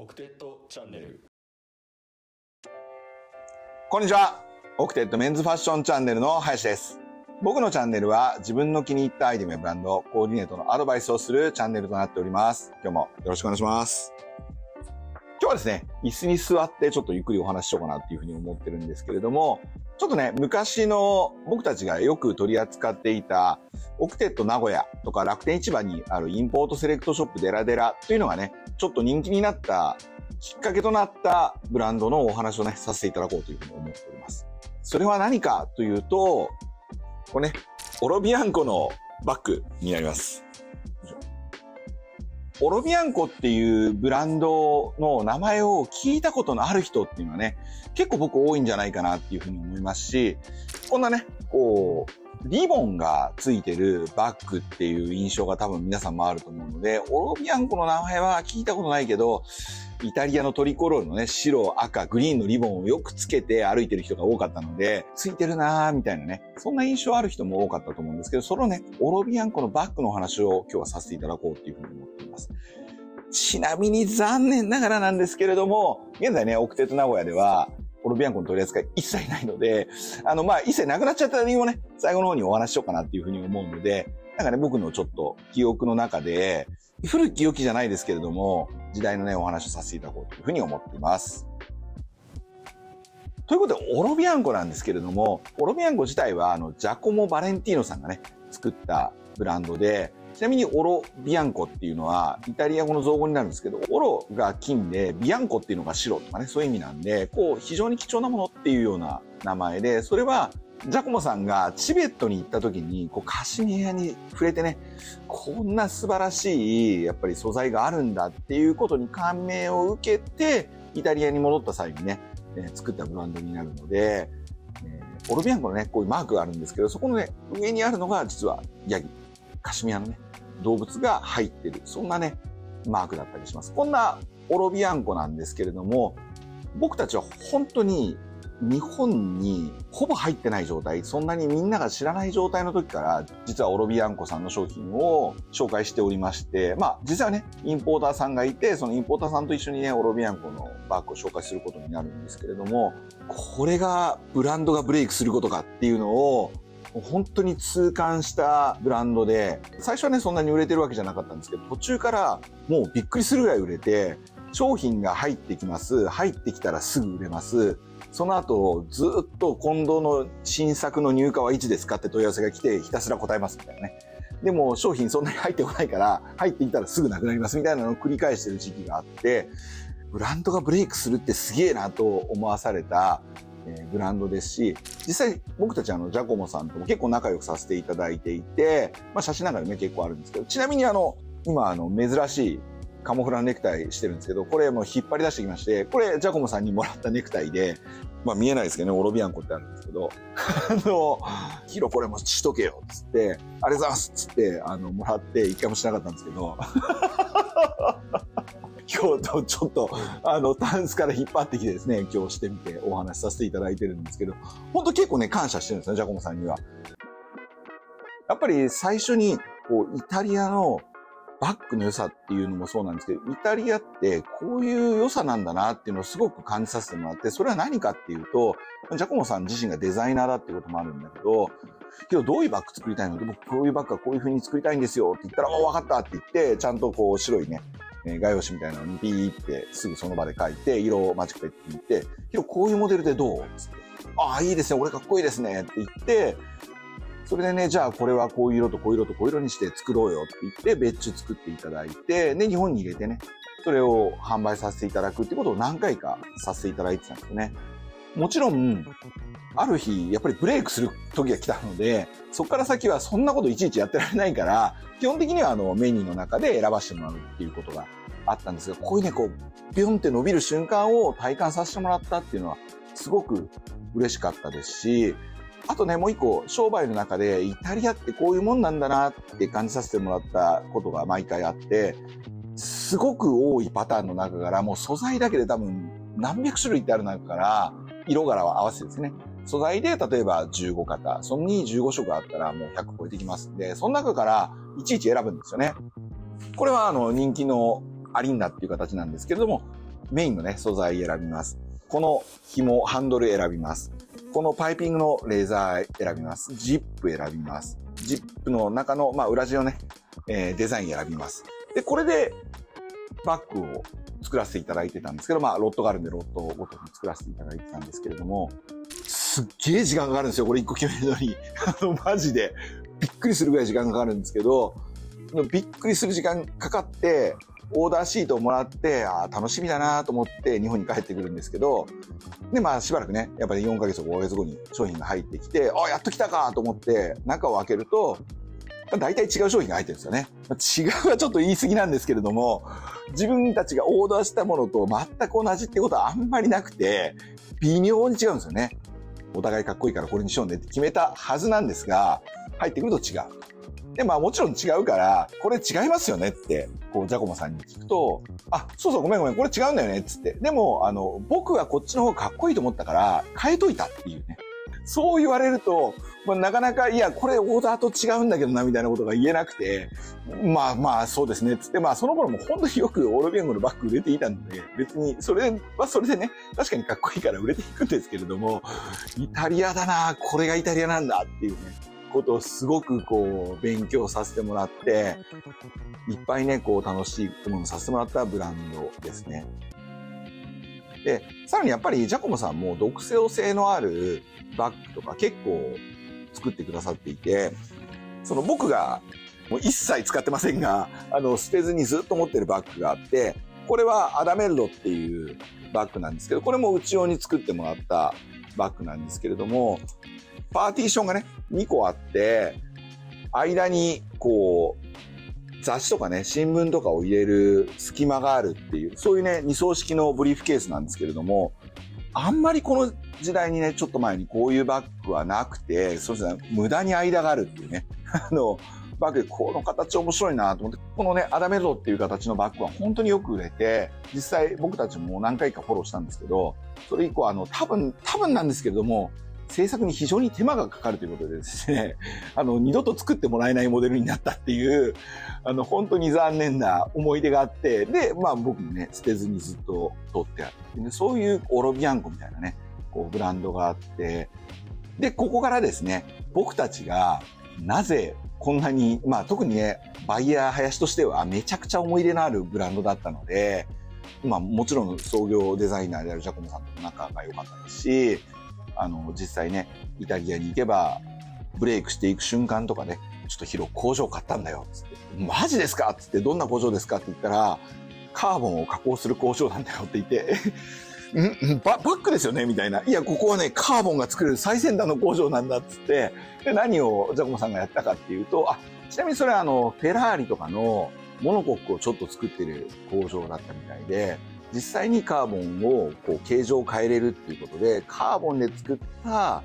Octet Channel こんにちは。 Octet Men's Fashion Channel の林です。僕のチャンネルは自分の気に入ったアイテムやブランド、コーディネートのアドバイスをするチャンネルとなっております。今日もよろしくお願いします。今日はですね、椅子に座ってちょっとゆっくりお話ししようかなっていうふうに思ってるんですけれども、ちょっとね、昔の僕たちがよく取り扱っていた Octet 名古屋とか楽天市場にあるインポートセレクトショップデラデラというのがね、ちょっと人気になったきっかけとなったブランドのお話をね、させていただこうというふうに思っております。それは何かというと、これね、オロビアンコのバッグになります。オロビアンコっていうブランドの名前を聞いたことのある人っていうのはね、結構僕多いんじゃないかなっていうふうに思いますし、こんなね、こう、リボンがついてるバッグっていう印象が多分皆さんもあると思うので、オロビアンコの名前は聞いたことないけど、イタリアのトリコロールのね、白、赤、グリーンのリボンをよくつけて歩いてる人が多かったので、ついてるなーみたいなね、そんな印象ある人も多かったと思うんですけど、そのね、オロビアンコのバッグの話を今日はさせていただこうっていうふうに思っています。ちなみに残念ながらなんですけれども、現在ね、 Octet 名古屋では、オロビアンコの取り扱い一切ないので、あの、まあ、一切なくなっちゃった理由をね、最後の方にお話ししようかなっていうふうに思うので、なんかね、僕のちょっと記憶の中で、古き良きじゃないですけれども、時代のね、お話をさせていただこうというふうに思っています。ということで、オロビアンコなんですけれども、オロビアンコ自体は、あの、ジャコモ・バレンティーノさんがね、作ったブランドで、ちなみにオロビアンコっていうのは、イタリア語の造語になるんですけど、オロが金で、ビアンコっていうのが白とかね、そういう意味なんで、こう、非常に貴重なものっていうような名前で、それは、ジャコモさんがチベットに行った時に、こう、カシミヤに触れてね、こんな素晴らしい、やっぱり素材があるんだっていうことに感銘を受けて、イタリアに戻った際にね、えー作ったブランドになるので、えーオロビアンコのね、こういうマークがあるんですけど、そこのね、上にあるのが実はヤギ、カシミヤのね、動物が入ってる、そんなね、マークだったりします。こんなオロビアンコなんですけれども、僕たちは本当に日本にほぼ入ってない状態、そんなにみんなが知らない状態の時から、実はオロビアンコさんの商品を紹介しておりまして、まあ実はね、インポーターさんがいて、そのインポーターさんと一緒にね、オロビアンコのバッグを紹介することになるんですけれども、これがブランドがブレイクすることかっていうのを、本当に痛感したブランドで、最初はね、そんなに売れてるわけじゃなかったんですけど、途中からもうびっくりするぐらい売れて、商品が入ってきます。入ってきたらすぐ売れます。その後、ずっと今度の新作の入荷はいつですかって問い合わせが来て、ひたすら答えますみたいなね。でも商品そんなに入ってこないから、入ってきたらすぐなくなりますみたいなのを繰り返してる時期があって、ブランドがブレイクするってすげえなと思わされた、えーブランドですし、実際僕たちあの、ジャコモさんとも結構仲良くさせていただいていて、まあ写真なんかでね結構あるんですけど、ちなみにあの、今あの、珍しいカモフラネクタイしてるんですけど、これもう引っ張り出してきまして、これジャコモさんにもらったネクタイで、まあ見えないですけどね、オロビアンコってあるんですけど、あの、ヒロこれもしとけよ、つって、ありがとうございます、つって、あの、もらって一回もしなかったんですけど、今日とちょっと、あの、タンスから引っ張ってきてですね、今日してみてお話しさせていただいてるんですけど、本当結構ね、感謝してるんですね、ジャコモさんには。やっぱり最初に、こう、イタリアのバッグの良さっていうのもそうなんですけど、イタリアってこういう良さなんだなっていうのをすごく感じさせてもらって、それは何かっていうと、ジャコモさん自身がデザイナーだってこともあるんだけど、けどどういうバッグ作りたいの？で、僕こういうバッグはこういう風に作りたいんですよって言ったら、あ、わかったって言って、ちゃんとこう白いね、画用紙みたいなのにピーってすぐその場で書いて、色をマジックペンって言って、ヒロこういうモデルでどう？つって。ああ、いいですね。俺かっこいいですね。って言って、それでね、じゃあこれはこういう色とこういう色とこういう色にして作ろうよって言って、別注作っていただいて、で、日本に入れてね、それを販売させていただくってことを何回かさせていただいてたんですよね。もちろん、ある日、やっぱりブレイクする時が来たので、そこから先はそんなこといちいちやってられないから、基本的にはあのメニューの中で選ばせてもらうっていうことがあったんですが、こういうね、こう、ビョンって伸びる瞬間を体感させてもらったっていうのは、すごく嬉しかったですし、あとね、もう一個、商売の中で、イタリアってこういうもんなんだなって感じさせてもらったことが毎回あって、すごく多いパターンの中から、もう素材だけで多分何百種類ってある中から、色柄を合わせてですね。素材で、例えば15型、そのに15色あったらもう100超えてきますんで、その中からいちいち選ぶんですよね。これはあの人気のアリンナっていう形なんですけれども、メインのね、素材選びます。この紐、ハンドル選びます。このパイピングのレーザー選びます。ジップ選びます。ジップの中の、まあ、裏地をね、えー、デザイン選びます。で、これでバッグを作らせていただいてたんですけど、まあ、ロットがあるんで、ロットごとに作らせていただいてたんですけれども、すっげえ時間かかるんですよ。これ一個決めるのに。あの、マジで。びっくりするぐらい時間かかるんですけど、びっくりする時間かかって、オーダーシートをもらって、ああ、楽しみだなと思って日本に帰ってくるんですけど、で、まあしばらくね、やっぱり4ヶ月5ヶ月後に商品が入ってきて、ああ、やっと来たかと思って中を開けると、まあ、大体違う商品が入ってるんですよね。まあ、違うはちょっと言い過ぎなんですけれども、自分たちがオーダーしたものと全く同じってことはあんまりなくて、微妙に違うんですよね。お互いかっこいいからこれにしようねって決めたはずなんですが、入ってくると違う。で、まあもちろん違うから、これ違いますよねって、こう、ジャコモさんに聞くと、あ、そうそう、ごめんごめん、これ違うんだよね、つって。でも、あの、僕はこっちの方がかっこいいと思ったから、変えといたっていうね。そう言われると、まあ、なかなか、いや、これオーダーと違うんだけどな、みたいなことが言えなくて、まあまあ、そうですね、つって、まあ、その頃も本当によくオーロビアンゴのバッグ売れていたので、別に、それはそれでね、確かにかっこいいから売れていくんですけれども、イタリアだな、これがイタリアなんだっていうね、ことをすごくこう、勉強させてもらって、いっぱいね、こう、楽しいものさせてもらったブランドですね。で、さらにやっぱりジャコモさんも独創性のあるバッグとか結構作ってくださっていて、その僕がもう一切使ってませんが、あの、捨てずにずっと持ってるバッグがあって、これはアダメルドっていうバッグなんですけど、これも内用に作ってもらったバッグなんですけれども、パーティションがね、2個あって、間にこう、雑誌とかね、新聞とかを入れる隙間があるっていう、そういうね、二層式のブリーフケースなんですけれども、あんまりこの時代にね、ちょっと前にこういうバッグはなくて、そうしたら無駄に間があるっていうね、あの、バッグこの形面白いなと思って、このね、アダメゾっていう形のバッグは本当によく売れて、実際僕たちも何回かフォローしたんですけど、それ以降あの、多分、多分なんですけれども、制作に非常に手間がかかるということでですね、あの、二度と作ってもらえないモデルになったっていう、あの、本当に残念な思い出があって、で、まあ僕もね、捨てずにずっと取ってある。でそういうオロビアンコみたいなね、こう、ブランドがあって、で、ここからですね、僕たちがなぜこんなに、まあ特にね、バイヤー林としてはめちゃくちゃ思い入れのあるブランドだったので、まあもちろん創業デザイナーであるジャコモさんとも仲が良かったですし、あの、実際ね、イタリアに行けば、ブレイクしていく瞬間とかね、ちょっと広工場買ったんだよ、つって。マジですか？つって、どんな工場ですかって言ったら、カーボンを加工する工場なんだよって言って、んババックですよね？みたいな。いや、ここはね、カーボンが作れる最先端の工場なんだっつって、で何をジャコモさんがやったかっていうと、あ、ちなみにそれはあの、フェラーリとかのモノコックをちょっと作ってる工場だったみたいで、実際にカーボンをこう形状を変えれるっていうことで、カーボンで作った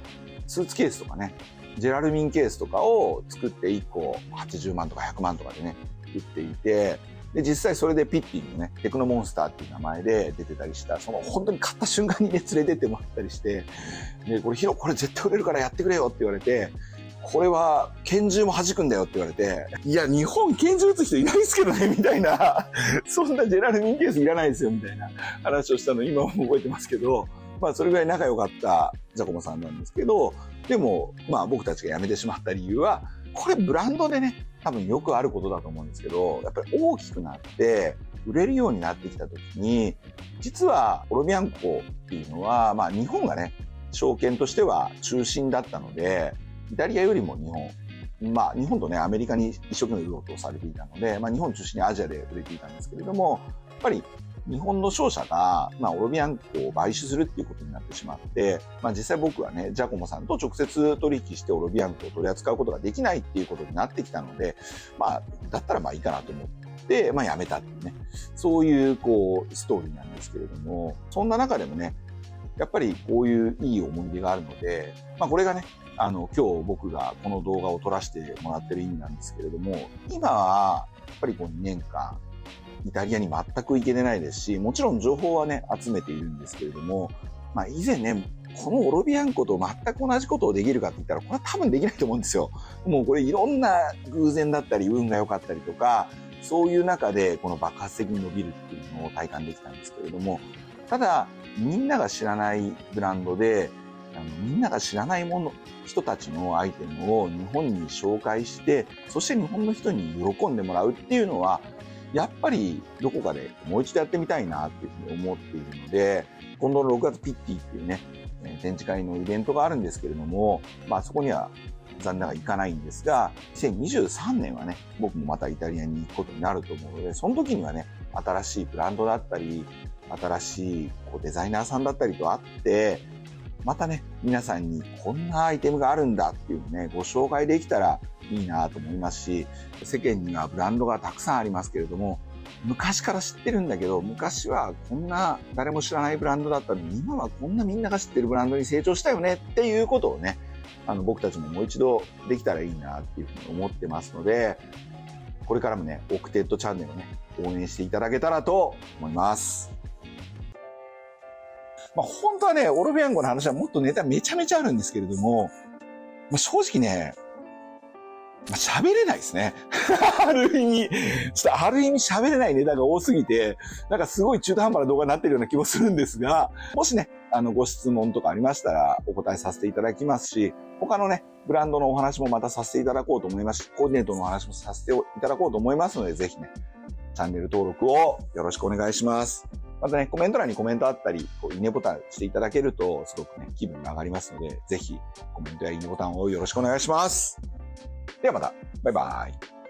スーツケースとかね、ジェラルミンケースとかを作って1個80万とか100万とかでね、売っていて、で、実際それでピッティのね、テクノモンスターっていう名前で出てたりした、その本当に買った瞬間にね、連れてってもらったりして、で、これヒロ、これ絶対売れるからやってくれよって言われて、これは拳銃も弾くんだよって言われて、いや、日本拳銃撃つ人いないですけどね、みたいな、そんなジェラルミンケースいらないですよ、みたいな話をしたの今も覚えてますけど、まあそれぐらい仲良かったジャコモさんなんですけど、でも、まあ僕たちが辞めてしまった理由は、これブランドでね、多分よくあることだと思うんですけど、やっぱり大きくなって、売れるようになってきた時に、実はオロビアンコっていうのは、まあ日本がね、証券としては中心だったので、イタリアよりも日本、まあ日本とね、アメリカに一生懸命売ろうとされていたので、まあ日本中心にアジアで売れていたんですけれども、やっぱり日本の商社が、まあ、オロビアンコを買収するっていうことになってしまって、まあ、実際僕はね、ジャコモさんと直接取引してオロビアンコを取り扱うことができないっていうことになってきたので、まあ、だったらまあいいかなと思って、まあ、やめたっていうね、そういう、こう、ストーリーなんですけれども、そんな中でもね、やっぱりこういういい思い出があるので、まあこれがね、あの、今日僕がこの動画を撮らせてもらってる意味なんですけれども、今は、やっぱりこう2年間、イタリアに全く行けてないですし、もちろん情報はね、集めているんですけれども、まあ以前ね、このオロビアンコと全く同じことをできるかって言ったら、これは多分できないと思うんですよ。もうこれいろんな偶然だったり、運が良かったりとか、そういう中でこの爆発的に伸びるっていうのを体感できたんですけれども、ただ、みんなが知らないブランドで、あのみんなが知らないもの、人たちのアイテムを日本に紹介して、そして日本の人に喜んでもらうっていうのは、やっぱりどこかでもう一度やってみたいなっていうふうに思っているので、今度の6月ピッティっていうね、展示会のイベントがあるんですけれども、まあそこには残念ながら行かないんですが、2023年はね、僕もまたイタリアに行くことになると思うので、その時にはね、新しいブランドだったり、新しいこうデザイナーさんだったりとあって、またね、皆さんにこんなアイテムがあるんだっていうのね、ご紹介できたらいいなと思いますし、世間にはブランドがたくさんありますけれども、昔から知ってるんだけど、昔はこんな誰も知らないブランドだったのに、今はこんなみんなが知ってるブランドに成長したよねっていうことをね、あの僕たちももう一度できたらいいなっていうふうに思ってますので、これからもね、オクテッドチャンネルをね、応援していただけたらと思います。まあ本当はね、オロビアンゴの話はもっとネタめちゃめちゃあるんですけれども、まあ、正直ね、まあ、喋れないですね。ある意味、ちょっとある意味喋れないネタが多すぎて、なんかすごい中途半端な動画になってるような気もするんですが、もしね、あの、ご質問とかありましたらお答えさせていただきますし、他のね、ブランドのお話もまたさせていただこうと思いますし、コーディネートのお話もさせていただこうと思いますので、ぜひね、チャンネル登録をよろしくお願いします。またね、コメント欄にコメントあったり、こういいねボタンしていただけると、すごくね、気分が上がりますので、ぜひコメントやいいねボタンをよろしくお願いします。ではまた、バイバイ。